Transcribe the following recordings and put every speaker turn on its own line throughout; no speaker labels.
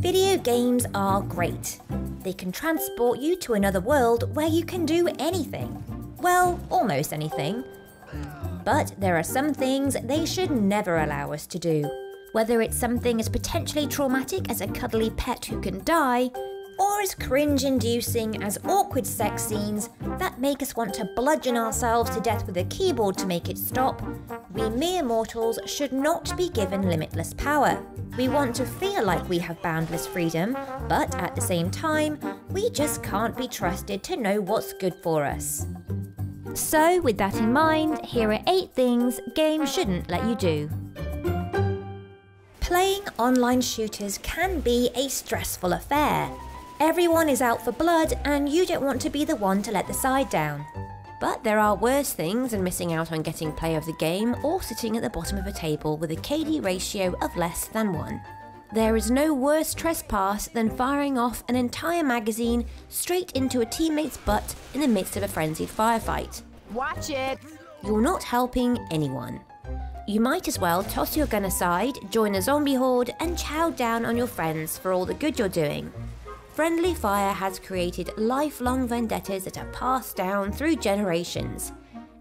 Video games are great. They can transport you to another world where you can do anything. Well, almost anything. But there are some things they should never allow us to do. Whether it's something as potentially traumatic as a cuddly pet who can die, or as cringe inducing as awkward sex scenes that make us want to bludgeon ourselves to death with a keyboard to make it stop, we mere mortals should not be given limitless power. We want to feel like we have boundless freedom, but at the same time, we just can't be trusted to know what's good for us. So, with that in mind, here are 8 things games shouldn't let you do. Playing online shooters can be a stressful affair. Everyone is out for blood, and you don't want to be the one to let the side down. But there are worse things than missing out on getting play of the game or sitting at the bottom of a table with a KD ratio of less than 1. There is no worse trespass than firing off an entire magazine straight into a teammate's butt in the midst of a frenzied firefight.
Watch it!
You're not helping anyone. You might as well toss your gun aside, join a zombie horde, and chow down on your friends for all the good you're doing. Friendly fire has created lifelong vendettas that are passed down through generations.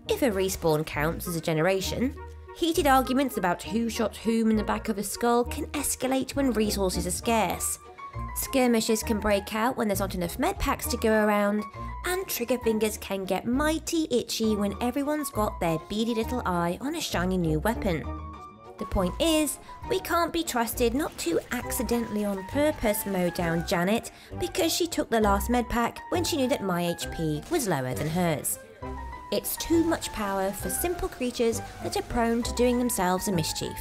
If a respawn counts as a generation, heated arguments about who shot whom in the back of a skull can escalate when resources are scarce. Skirmishes can break out when there's not enough med packs to go around, and trigger fingers can get mighty itchy when everyone's got their beady little eye on a shiny new weapon. The point is, we can't be trusted not to accidentally on purpose mow down Janet because she took the last med pack when she knew that my HP was lower than hers. It's too much power for simple creatures that are prone to doing themselves a mischief.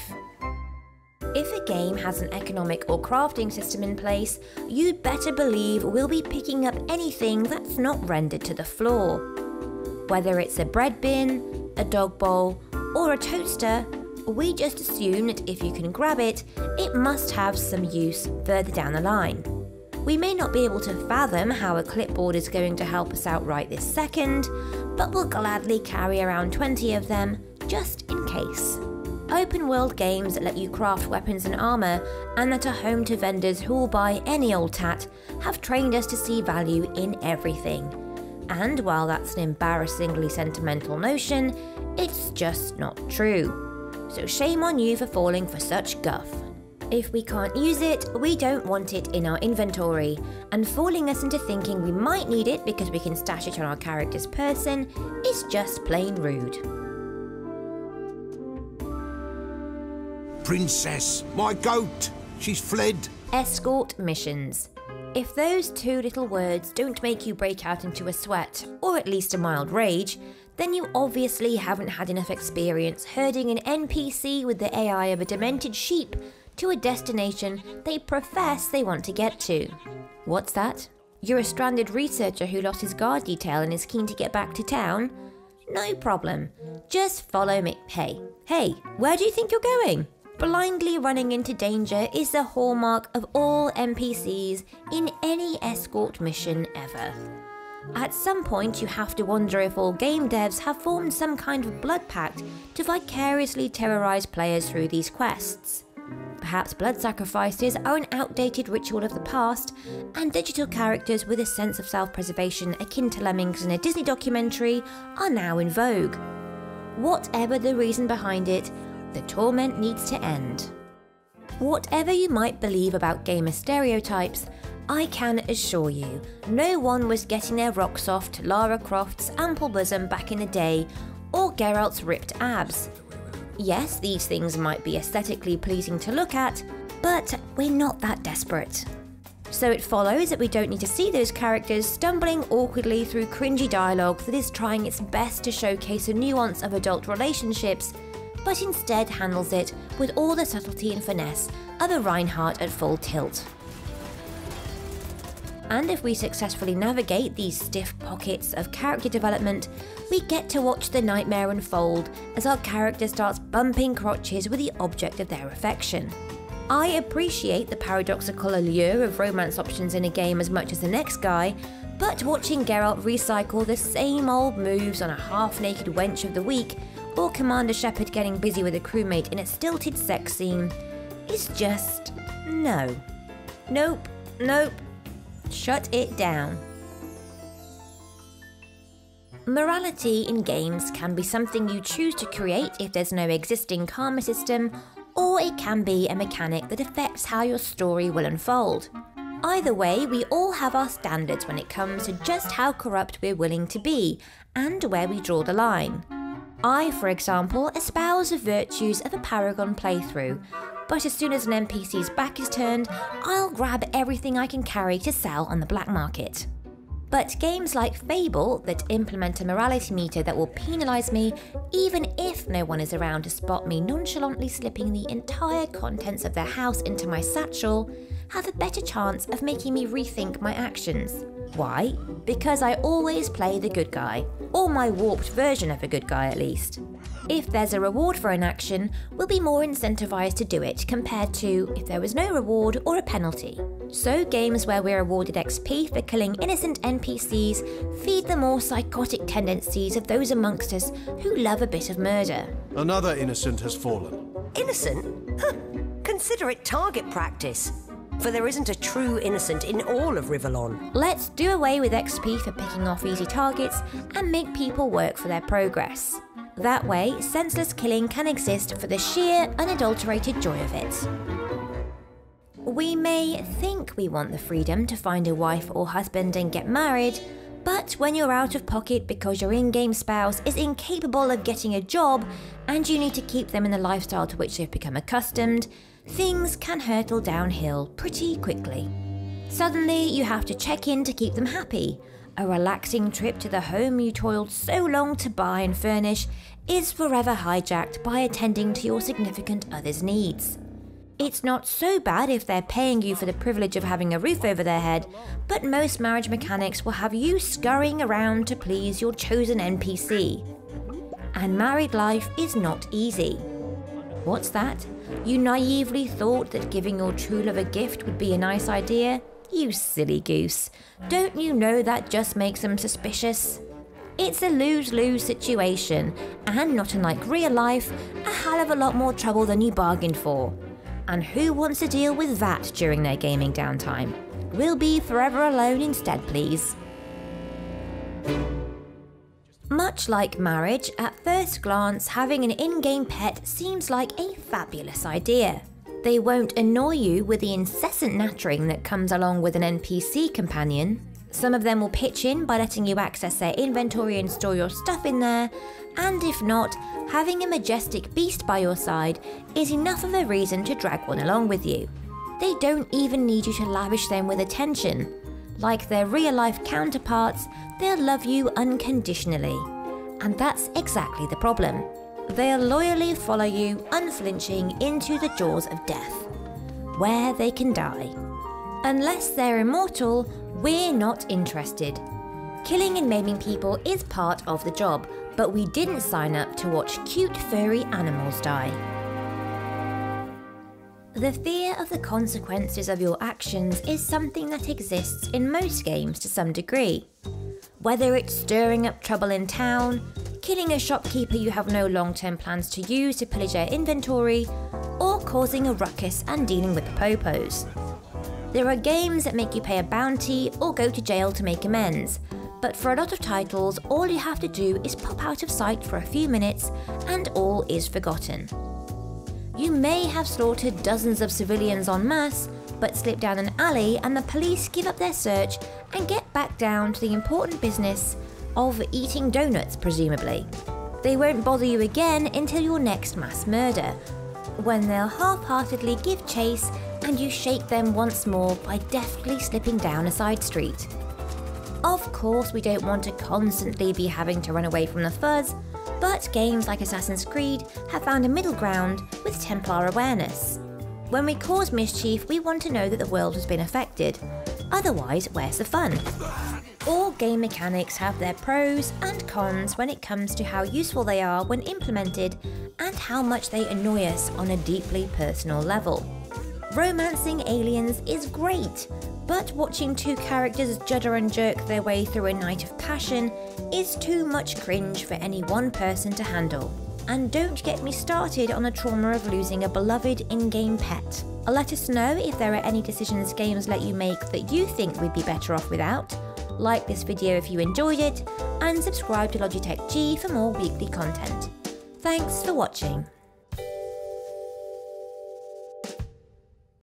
If a game has an economic or crafting system in place, you'd better believe we'll be picking up anything that's not rendered to the floor. Whether it's a bread bin, a dog bowl, or a toaster, we just assume that if you can grab it, it must have some use further down the line. We may not be able to fathom how a clipboard is going to help us out right this second, but we'll gladly carry around 20 of them just in case. Open world games that let you craft weapons and armour, and that are home to vendors who will buy any old tat, have trained us to see value in everything. And while that's an embarrassingly sentimental notion, it's just not true so shame on you for falling for such guff. If we can't use it, we don't want it in our inventory, and fooling us into thinking we might need it because we can stash it on our character's person is just plain rude.
Princess, my goat! She's fled!
Escort missions. If those two little words don't make you break out into a sweat, or at least a mild rage, then you obviously haven't had enough experience herding an NPC with the AI of a demented sheep to a destination they profess they want to get to. What's that? You're a stranded researcher who lost his guard detail and is keen to get back to town? No problem. Just follow me. Hey, hey, where do you think you're going? Blindly running into danger is the hallmark of all NPCs in any escort mission ever. At some point, you have to wonder if all game devs have formed some kind of blood pact to vicariously terrorize players through these quests. Perhaps blood sacrifices are an outdated ritual of the past, and digital characters with a sense of self preservation akin to lemmings in a Disney documentary are now in vogue. Whatever the reason behind it, the torment needs to end. Whatever you might believe about gamer stereotypes, I can assure you, no one was getting their rock soft Lara Croft's ample bosom back in the day, or Geralt's ripped abs. Yes, these things might be aesthetically pleasing to look at, but we're not that desperate. So it follows that we don't need to see those characters stumbling awkwardly through cringy dialogue that is trying its best to showcase a nuance of adult relationships, but instead handles it with all the subtlety and finesse of a Reinhardt at full tilt. And if we successfully navigate these stiff pockets of character development, we get to watch the nightmare unfold as our character starts bumping crotches with the object of their affection. I appreciate the paradoxical allure of romance options in a game as much as the next guy, but watching Geralt recycle the same old moves on a half naked wench of the week, or Commander Shepard getting busy with a crewmate in a stilted sex scene, is just no. Nope, nope. Shut it down. Morality in games can be something you choose to create if there's no existing karma system, or it can be a mechanic that affects how your story will unfold. Either way, we all have our standards when it comes to just how corrupt we're willing to be and where we draw the line. I, for example, espouse the virtues of a Paragon playthrough, but as soon as an NPC's back is turned, I'll grab everything I can carry to sell on the black market. But games like Fable that implement a morality meter that will penalise me even if no one is around to spot me nonchalantly slipping the entire contents of their house into my satchel have a better chance of making me rethink my actions. Why? Because I always play the good guy, or my warped version of a good guy at least. If there's a reward for an action, we'll be more incentivized to do it compared to if there was no reward or a penalty. So, games where we're awarded XP for killing innocent NPCs feed the more psychotic tendencies of those amongst us who love a bit of murder.
Another innocent has fallen.
Innocent? Huh. Consider it target practice. For there isn't a true innocent in all of Rivellon.
Let's do away with XP for picking off easy targets and make people work for their progress. That way, senseless killing can exist for the sheer, unadulterated joy of it. We may think we want the freedom to find a wife or husband and get married, but when you're out of pocket because your in game spouse is incapable of getting a job and you need to keep them in the lifestyle to which they've become accustomed, things can hurtle downhill pretty quickly. Suddenly, you have to check in to keep them happy, a relaxing trip to the home you toiled so long to buy and furnish is forever hijacked by attending to your significant other's needs. It's not so bad if they're paying you for the privilege of having a roof over their head, but most marriage mechanics will have you scurrying around to please your chosen NPC. And married life is not easy. What's that? You naively thought that giving your true love a gift would be a nice idea? You silly goose. Don't you know that just makes them suspicious? It's a lose lose situation, and not unlike real life, a hell of a lot more trouble than you bargained for. And who wants to deal with that during their gaming downtime? We'll be forever alone instead, please. Much like marriage, at first glance, having an in game pet seems like a fabulous idea. They won't annoy you with the incessant nattering that comes along with an NPC companion. Some of them will pitch in by letting you access their inventory and store your stuff in there, and if not, having a majestic beast by your side is enough of a reason to drag one along with you. They don't even need you to lavish them with attention. Like their real life counterparts, they'll love you unconditionally. And that's exactly the problem they'll loyally follow you unflinching into the jaws of death, where they can die. Unless they're immortal, we're not interested. Killing and maiming people is part of the job, but we didn't sign up to watch cute furry animals die. The fear of the consequences of your actions is something that exists in most games to some degree. Whether it's stirring up trouble in town, killing a shopkeeper you have no long term plans to use to pillage their inventory, or causing a ruckus and dealing with the popos. There are games that make you pay a bounty or go to jail to make amends, but for a lot of titles, all you have to do is pop out of sight for a few minutes and all is forgotten. You may have slaughtered dozens of civilians en masse, but slip down an alley and the police give up their search and get back down to the important business of eating donuts, presumably. They won't bother you again until your next mass murder, when they'll half heartedly give chase and you shake them once more by deftly slipping down a side street. Of course, we don't want to constantly be having to run away from the fuzz, but games like Assassin's Creed have found a middle ground with Templar awareness. When we cause mischief, we want to know that the world has been affected. Otherwise, where's the fun? All game mechanics have their pros and cons when it comes to how useful they are when implemented and how much they annoy us on a deeply personal level. Romancing aliens is great, but watching two characters judder and jerk their way through a night of passion is too much cringe for any one person to handle. And don't get me started on the trauma of losing a beloved in game pet. Let us know if there are any decisions games let you make that you think we'd be better off without. Like this video if you enjoyed it, and subscribe to Logitech G for more weekly content. Thanks for watching.